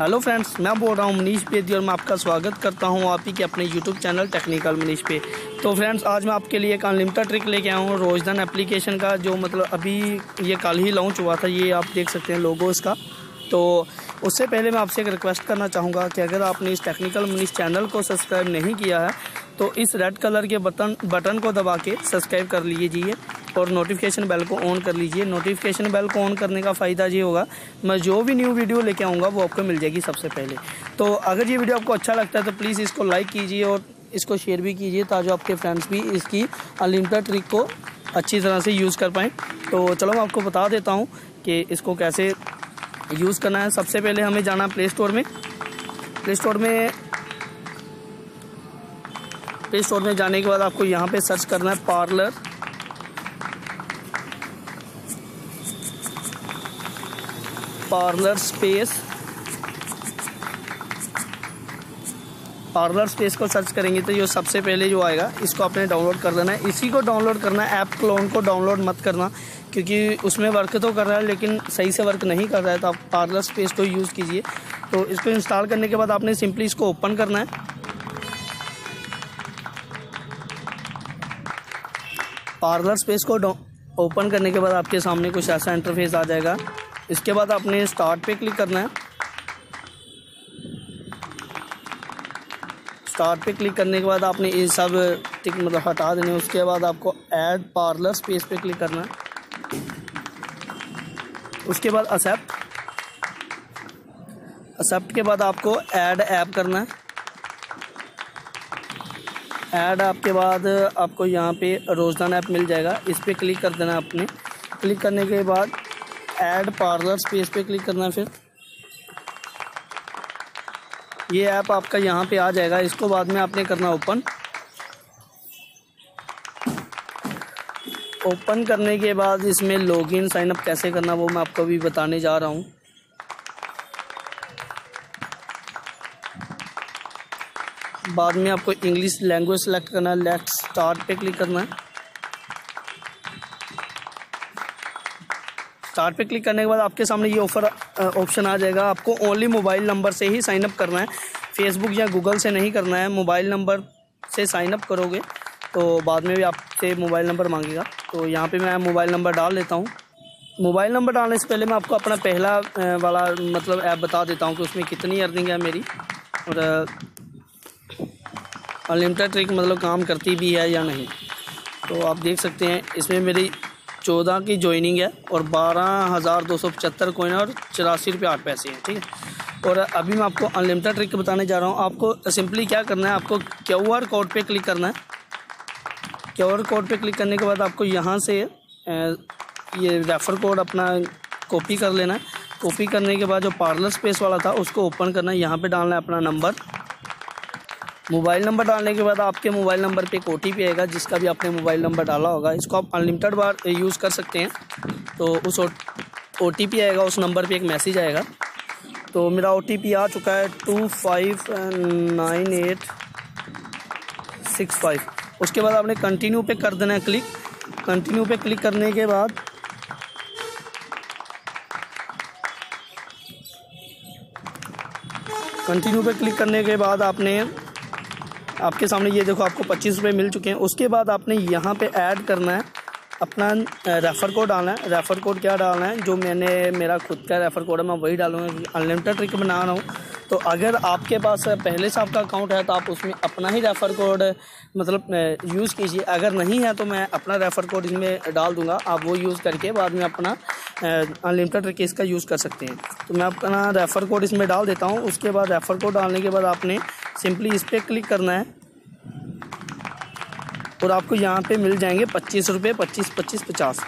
Hello friends, मैं बोल रहा हूँ मनीष बेदी और मैं आपका स्वागत करता हूँ आप ही के अपने यूट्यूब चैनल टेक्निकल मनीष पे। तो फ्रेंड्स, आज मैं आपके लिए एक अनलिमिटेड ट्रिक लेके आया हूँ, रोजदान एप्लीकेशन का, जो मतलब अभी ये कल ही लॉन्च हुआ था, ये आप देख सकते हैं लोगो इसका। तो उससे पहले मैं आपसे एक रिक्वेस्ट करना चाहूँगा कि अगर आपने इस टेक्निकल मनीष चैनल को सब्सक्राइब नहीं किया है तो इस रेड कलर के बटन बटन को दबा के सब्सक्राइब कर लीजिए। और नोटिफिकेशन बेल को ऑन कर लीजिए। नोटिफिकेशन बेल को ऑन करने का फ़ायदा ये होगा, मैं जो भी न्यू वीडियो लेके आऊँगा, वो आपको मिल जाएगी सबसे पहले। तो अगर ये वीडियो आपको अच्छा लगता है तो प्लीज़ इसको लाइक कीजिए और इसको शेयर भी कीजिए, ताकि आपके फ्रेंड्स भी इसकी अनलिमिटेड ट्रिक को अच्छी तरह से यूज़ कर पाएँ। तो चलो मैं आपको बता देता हूँ कि इसको कैसे यूज़ करना है। सबसे पहले हमें जाना है प्ले स्टोर में। प्ले स्टोर में प्ले स्टोर में जाने के बाद आपको यहाँ पे सर्च करना है parlour parlour space. Parlour space को सर्च करेंगे तो ये सबसे पहले जो आएगा, इसको आपने डाउनलोड कर देना है। इसी को डाउनलोड करना है ऐप क्लोन को डाउनलोड मत करना, क्योंकि उसमें वर्क तो कर रहा है, लेकिन सही से वर्क नहीं कर रहा है तो आप पार्लर स्पेस को यूज़ कीजिए। तो इसको इंस्टॉल करने के बाद आपने सिंपली इसको ओपन करना है। पार्लर स्पेस को ओपन करने के बाद आपके सामने कुछ ऐसा इंटरफेस आ जाएगा। इसके बाद आपने स्टार्ट पे क्लिक करना है। स्टार्ट पे क्लिक करने के बाद आपने ये सब टिक मतलब हटा देने उसके बाद आपको ऐड पार्लर स्पेस पे क्लिक करना है। उसके बाद एक्सेप्ट एक्सेप्ट के बाद आपको ऐड ऐप करना है। ऐड ऐप के बाद आपको यहाँ पे रोजदान ऐप मिल जाएगा। इस पर क्लिक कर देना आपने। क्लिक करने के बाद ऐड पार्लर स्पेस पे क्लिक करना है फिर। ये ऐप आपका यहाँ पे आ जाएगा। इसको बाद में आपने करना ओपन ओपन करने के बाद इसमें लॉगिन साइन अप कैसे करना वो मैं आपको भी बताने जा रहा हूँ। बाद में आपको इंग्लिश लैंग्वेज सेलेक्ट करना है। लेफ़्ट स्टार्ट पे क्लिक करना है। स्टार्ट पे क्लिक करने के बाद आपके सामने ये ऑफ़र ऑप्शन आ जाएगा। आपको ओनली मोबाइल नंबर से ही साइन अप करना है। फेसबुक या गूगल से नहीं करना है। मोबाइल नंबर से साइन अप करोगे तो बाद में भी आपसे मोबाइल नंबर मांगेगा। तो यहाँ पे मैं मोबाइल नंबर डाल लेता हूँ। मोबाइल नंबर डालने से पहले मैं आपको अपना पहला वाला मतलब ऐप बता देता हूँ कि उसमें कितनी अर्निंग है मेरी। और अनलिमिटेड ट्रिक मतलब काम करती भी है या नहीं। तो आप देख सकते हैं, इसमें मेरी चौदह की ज्वाइनिंग है और बारह हज़ार दो सौ पचहत्तर कोइन और चौरासी रुपये आठ पैसे हैं, ठीक है? और अभी मैं आपको अनलिमिटेड ट्रिक बताने जा रहा हूँ। आपको सिंपली क्या करना है? आपको क्यू आर कोड पे क्लिक करना है। क्यू आर कोड पे क्लिक करने के बाद आपको यहाँ से ये रेफ़र कोड अपना कॉपी कर लेना है। कॉपी करने के बाद जो पार्लर स्पेस वाला था, उसको ओपन करना है। यहाँ पे डालना है अपना नंबर मोबाइल नंबर डालने के बाद आपके मोबाइल नंबर पे एक ओ आएगा, जिसका भी आपने मोबाइल नंबर डाला होगा। इसको आप अनलिमिटेड बार यूज़ कर सकते हैं। तो उस ओटीपी आएगा, उस नंबर पे एक मैसेज आएगा। तो मेरा ओटीपी आ चुका है two five nine eight six five उसके बाद आपने कंटिन्यू पे कर देना है क्लिक कंटिन्यू पे क्लिक करने के बाद कंटिन्यू पे क्लिक करने के बाद आपने आपके सामने ये देखो, आपको पच्चीस रुपये मिल चुके हैं। उसके बाद आपने यहाँ पे ऐड करना है, अपना रेफ़र कोड डालना है। रेफ़र कोड क्या डालना है? जो मैंने, मेरा खुद का रेफ़र कोड है, मैं वही डालूँगा अनलिमिटेड ट्रिक बना रहा हूँ। तो अगर आपके पास पहले से आपका अकाउंट है तो आप उसमें अपना ही रेफ़र कोड मतलब यूज़ कीजिए। अगर नहीं है तो मैं अपना रेफ़र कोड इसमें डाल दूँगा। आप वो यूज़ करके बाद में अपना अनलिमिटेड ट्रिक इसका यूज़ कर सकते हैं। तो मैं अपना रेफ़र कोड इसमें डाल देता हूँ। उसके बाद रेफ़र कोड डालने के बाद आपने सिंपली इस पर क्लिक करना है। और आपको यहाँ पे मिल जाएँगे पच्चीस रुपये, पच्चीस पच्चीस, पचास।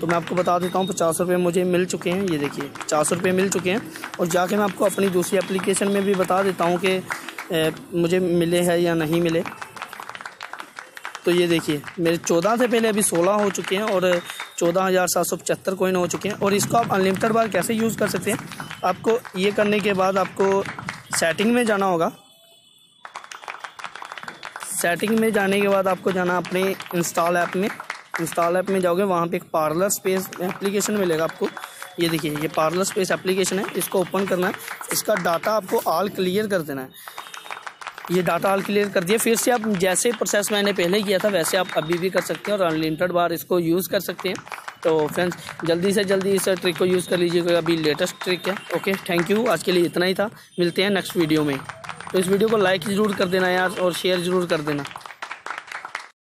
तो मैं आपको बता देता हूँ, पचास रुपये मुझे मिल चुके हैं। ये देखिए, पचास रुपये मिल चुके हैं। और जाके मैं आपको अपनी दूसरी एप्लीकेशन में भी बता देता हूँ कि मुझे मिले हैं या नहीं मिले। तो ये देखिए, मेरे चौदह से पहले अभी सोलह हो चुके हैं और चौदह हज़ार सात सौ पचहत्तर कोइन हो चुके हैं। और इसको आप अनलिमिटेड बार कैसे यूज़ कर सकते हैं? आपको ये करने के बाद आपको सेटिंग में जाना होगा। सेटिंग में जाने के बाद आपको जाना अपने इंस्टॉल ऐप में। इंस्टॉल ऐप में जाओगे, वहाँ पे एक पार्लर स्पेस एप्लीकेशन मिलेगा आपको। ये देखिए, ये पार्लर स्पेस एप्लीकेशन है, इसको ओपन करना है। इसका डाटा आपको ऑल क्लियर कर देना है। ये डाटा ऑल क्लियर कर दिया। फिर से आप जैसे प्रोसेस मैंने पहले किया था, वैसे आप अभी भी कर सकते हैं और अनलिमिटेड बार इसको यूज़ कर सकते हैं। तो फ्रेंड्स जल्दी से जल्दी इस ट्रिक को यूज़ कर लीजिए। अभी लेटेस्ट ट्रिक है। ओके थैंक यू आज के लिए इतना ही था। मिलते हैं नेक्स्ट वीडियो में। तो इस वीडियो को लाइक ज़रूर कर देना यार और शेयर ज़रूर कर देना।